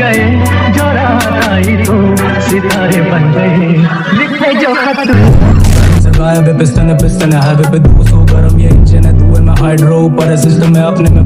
गए, जो रात आई वो सितारे बन गए। लिखे जो खत गायब है पिस्टन है पिस्टन है हाईवे पे दो सौ गरम ये इंजन है। धुएँ में हाइड्रो पर सिस्टम है, अपने में